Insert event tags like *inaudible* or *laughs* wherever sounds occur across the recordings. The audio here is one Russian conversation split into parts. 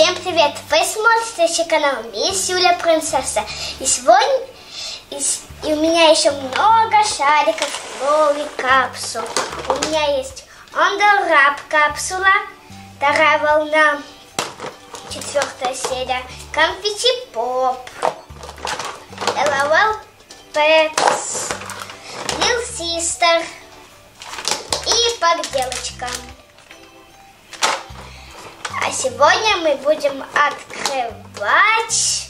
Всем привет! Вы смотрите канал Мисс Юля Принцесса. И сегодня и, и у меня еще много шариков, лови капсул. У меня есть Underwrap капсула, вторая волна, четвертая серия, Конфетти Поп, LOL Pets, Lil Sister и Поделочка. А сегодня мы будем открывать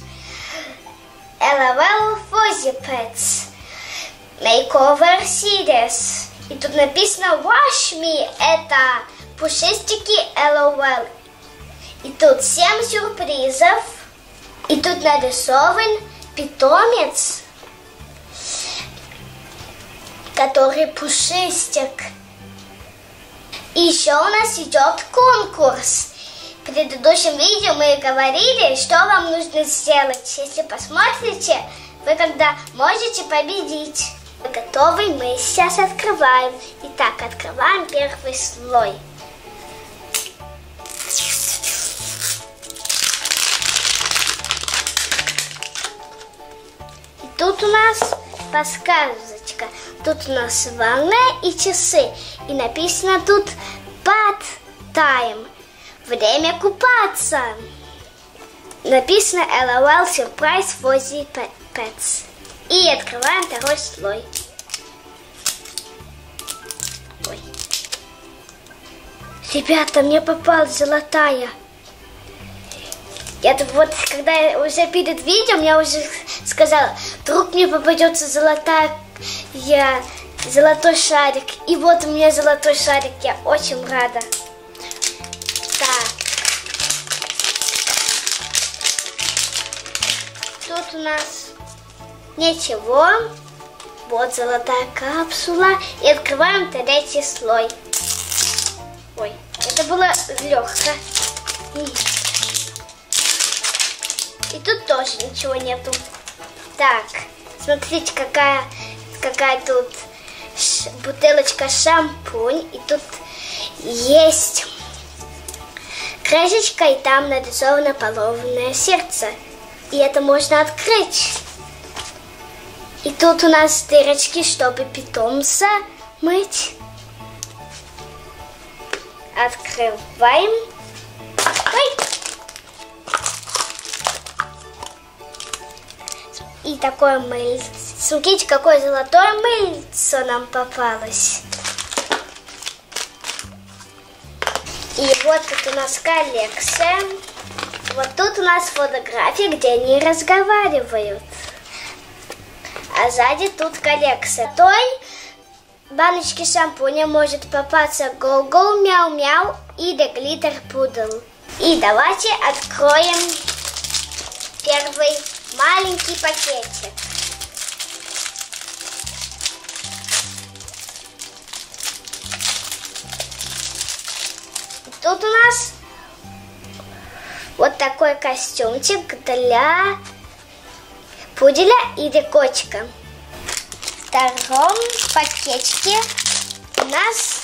LOL Fuzzy Pets Makeover Series. И тут написано Wash Me. Это пушистики LOL. И тут 7 сюрпризов. И тут нарисован питомец, который пушистик. И еще у нас идет конкурс. Предыдущем видео мы говорили, что вам нужно сделать. Если посмотрите, вы тогда можете победить. Вы готовы? Мы сейчас открываем. Итак, открываем первый слой. И тут у нас подсказочка. Тут у нас ванная и часы. И написано тут Bad Time. Время купаться. Написано LOL Surprise Fuzzy Pets. И открываем второй слой. Ой. Ребята, мне попалась золотая. Я вот, когда я уже перед видео, я уже сказала, вдруг мне попадется золотая, я, золотой шарик. И вот у меня золотой шарик, я очень рада. У нас ничего. Вот золотая капсула. И открываем третий слой. Ой, это было легко. И тут тоже ничего нету. Так, смотрите, какая, какая тут бутылочка шампунь. И тут есть крышечка, и там нарисовано половное сердце. И это можно открыть. И тут у нас дырочки, чтобы питомца мыть. Открываем. Ой. И такое мыльце. Смотрите, какое золотое мыльце нам попалось. И вот тут у нас коллекция. Вот тут у нас фотографии, где они разговаривают. А сзади тут коллекция. Той баночки шампуня может попасться Go-Go, Мяу-Мяу и The Glitter Poodle. И давайте откроем первый маленький пакетик. Тут у нас вот такой костюмчик для пуделя или котика. В втором пакетике у нас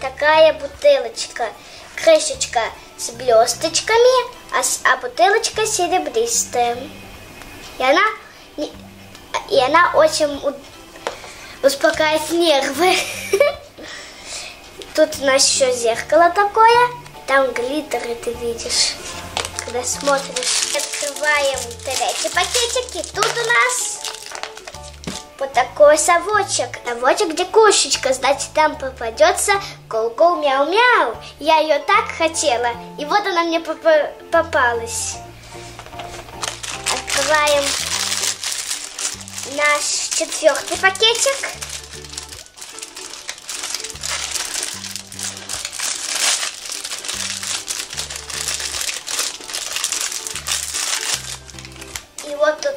такая бутылочка, крышечка с блесточками, а, а бутылочка серебристая. И она, и она очень успокаивает нервы. *laughs* Тут у нас еще зеркало такое. Там глиттеры ты видишь, когда смотришь. Открываем третий пакетик. И тут у нас вот такой совочек. Совочек, где кошечка. Значит, там попадется гол-гол мяу-мяу. Я ее так хотела. И вот она мне поп попалась. Открываем наш четвертый пакетик.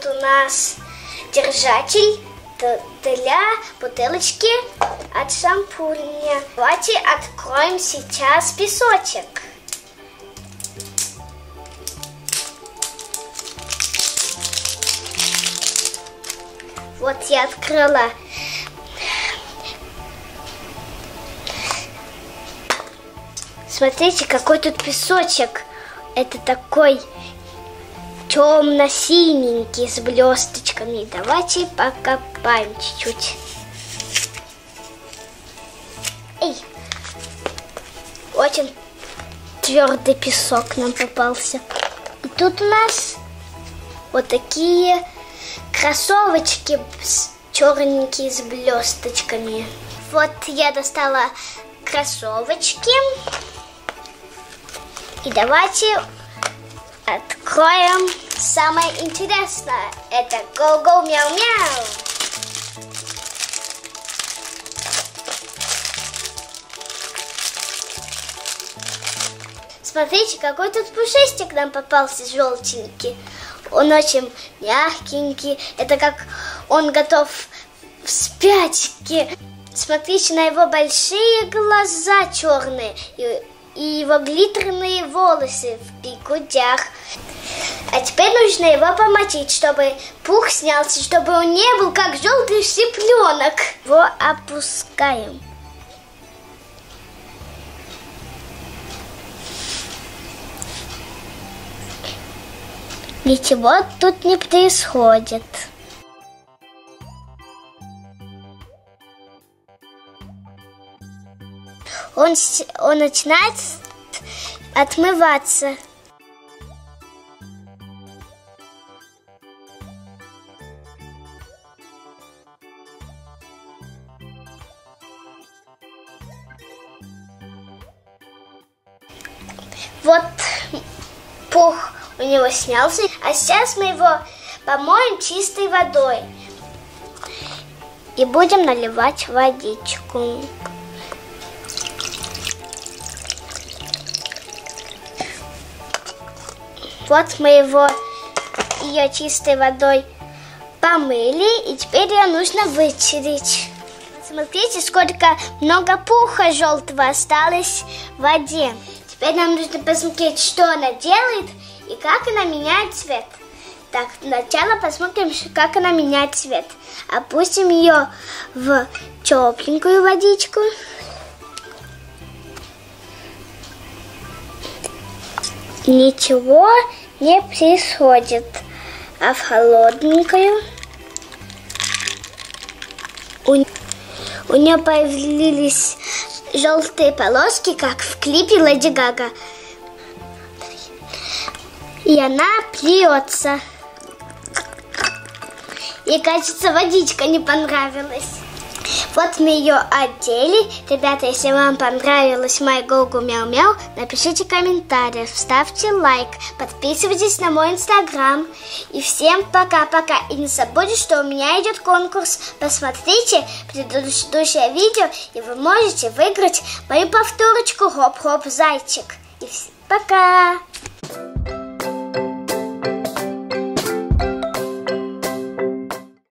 У нас держатель для бутылочки от шампуня. Давайте откроем сейчас песочек. Вот я открыла. Смотрите, какой тут песочек. Это такой темно-синенький с блесточками. Давайте покопаем чуть-чуть. Эй, очень твердый песок нам попался. И тут у нас вот такие кроссовочки черненькие с блесточками. Вот я достала кроссовочки. И давайте откроем самое интересное. Это Go-Go Мяу-Мяу. Смотрите, какой тут пушистик нам попался желтенький. Он очень мягкенький. Это как он готов в спячке. Смотрите на его большие глаза черные и, и его глиттерные волосы в бигудях. А теперь нужно его помочить, чтобы пух снялся, чтобы он не был как желтый цыпленок. Его опускаем. Ничего тут не происходит. Он, он начинает отмываться. Вот пух у него снялся. А сейчас мы его помоем чистой водой. И будем наливать водичку. Вот мы его ее чистой водой помыли, и теперь ее нужно вытереть. Смотрите, сколько много пуха желтого осталось в воде. Теперь нам нужно посмотреть, что она делает и как она меняет цвет. Так, сначала посмотрим, как она меняет цвет. Опустим ее в тепленькую водичку. Ничего не происходит. А в холодненькую у, у нее появились желтые полоски, как в клипе Леди Гага и она плюется. И кажется, водичка не понравилась. Вот мы ее одели. Ребята, если вам понравилась моя Гогу Мяу Мяу, напишите комментарий, ставьте лайк, подписывайтесь на мой инстаграм. И всем пока-пока. И не забудьте, что у меня идет конкурс. Посмотрите предыдущее видео, и вы можете выиграть мою повторочку Хоп-Хоп Зайчик. И пока!